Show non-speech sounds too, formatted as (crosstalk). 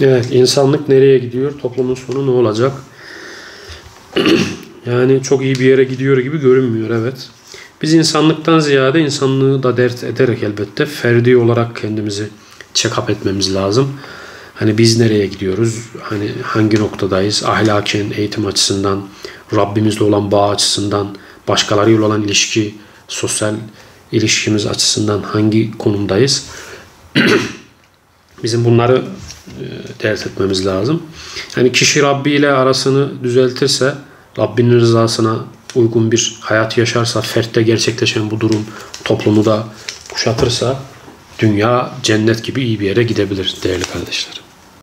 Evet, insanlık nereye gidiyor? Toplumun sonu ne olacak? (clears throat) yani çok iyi bir yere gidiyor gibi görünmüyor, evet. Biz insanlıktan ziyade insanlığı da dert ederek elbette ferdi olarak kendimizi check-up etmemiz lazım. Hani biz nereye gidiyoruz? Hani hangi noktadayız? Ahlaken, eğitim açısından, Rabbimizle olan bağ açısından, başkalarıyla olan ilişki, sosyal ilişkimiz açısından hangi konumdayız? (clears throat) Bizim bunları e, dert etmemiz lazım. Yani kişi Rabbi ile arasını düzeltirse, Rabbinin rızasına uygun bir hayat yaşarsa, fertte gerçekleşen bu durum toplumu da kuşatırsa dünya cennet gibi iyi bir yere gidebilir değerli kardeşlerim.